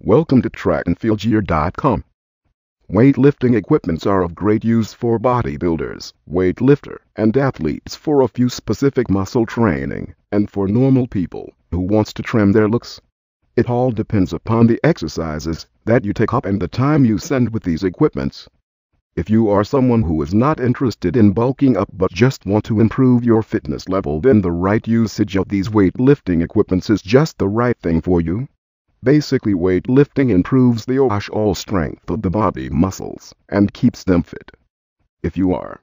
Welcome to tracknfieldgear.com. Weightlifting equipments are of great use for bodybuilders, weightlifter, and athletes for a few specific muscle training, and for normal people who wants to trim their looks. It all depends upon the exercises that you take up and the time you spend with these equipments. If you are someone who is not interested in bulking up but just want to improve your fitness level then the right usage of these weightlifting equipments is just the right thing for you. Basically weightlifting improves the overall strength of the body muscles and keeps them fit. If you are